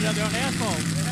they're on asphalt.